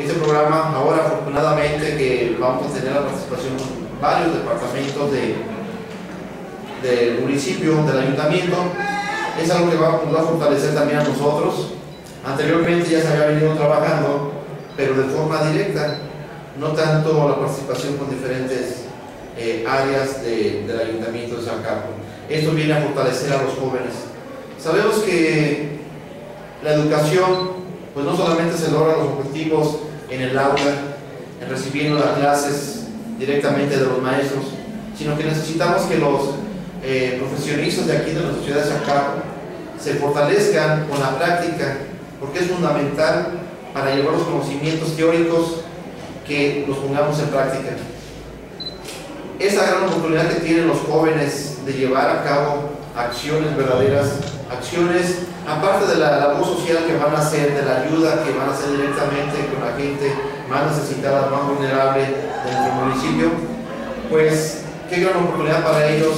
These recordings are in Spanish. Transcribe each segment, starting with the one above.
Este programa, ahora afortunadamente que vamos a tener la participación de varios departamentos de, del municipio, del ayuntamiento, es algo que va, a fortalecer también a nosotros. Anteriormente ya se había venido trabajando, pero de forma directa, no tanto la participación con diferentes eh, áreas de, del ayuntamiento de San Carlos. Esto viene a fortalecer a los jóvenes. Sabemos que la educación, pues no solamente se logran los objetivos en el aula, en recibiendo las clases directamente de los maestros, sino que necesitamos que los eh, profesionistas de aquí de nuestra ciudad de Carlos se fortalezcan con la práctica, porque es fundamental para llevar los conocimientos teóricos que los pongamos en práctica. Esa gran oportunidad que tienen los jóvenes de llevar a cabo acciones verdaderas, acciones aparte de la labor social que van a hacer, de la ayuda que van a hacer directamente con la gente más necesitada, más vulnerable de nuestro municipio, pues qué gran oportunidad para ellos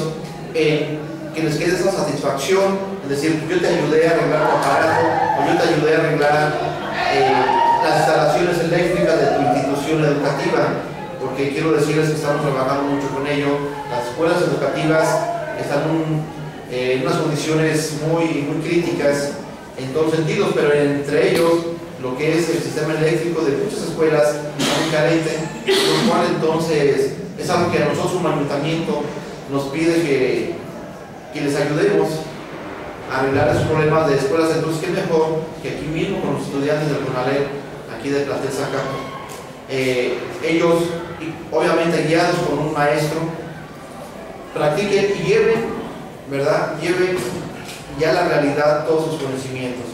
eh, que les quede esa satisfacción, es decir, yo te ayudé a arreglar tu aparato, o yo te ayudé a arreglar eh, las instalaciones eléctricas de tu institución educativa, porque quiero decirles que estamos trabajando mucho con ello, las escuelas educativas están eh, unas condiciones muy, muy críticas en todos sentidos, pero entre ellos lo que es el sistema eléctrico de muchas escuelas muy carente, lo cual entonces es algo que a nosotros como ayuntamiento nos pide que, que les ayudemos a arreglar esos problemas de escuelas, entonces qué mejor que aquí mismo con los estudiantes del CONALEP, aquí de Platel Saca, eh, ellos obviamente guiados por un maestro, practiquen y lleven, ¿verdad? Lleven ya la realidad todos sus conocimientos.